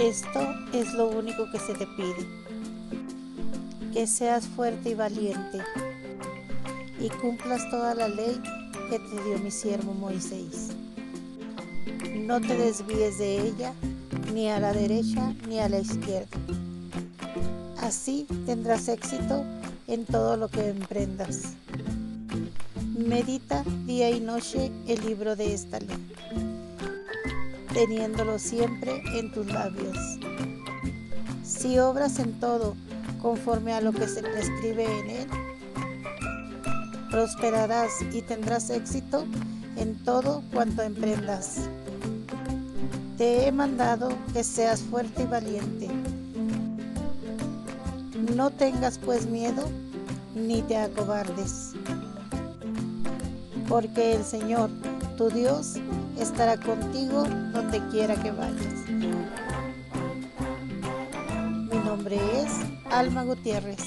Esto es lo único que se te pide, que seas fuerte y valiente y cumplas toda la ley que te dio mi siervo Moisés. No te desvíes de ella ni a la derecha ni a la izquierda. Así tendrás éxito en todo lo que emprendas. Medita día y noche el libro de esta ley, teniéndolo siempre en tus labios. Si obras en todo conforme a lo que se prescribe en él, prosperarás y tendrás éxito en todo cuanto emprendas. Te he mandado que seas fuerte y valiente. No tengas pues miedo ni te acobardes, porque el Señor, tu Dios, estará contigo donde quiera que vayas. Mi nombre es Alma Gutiérrez.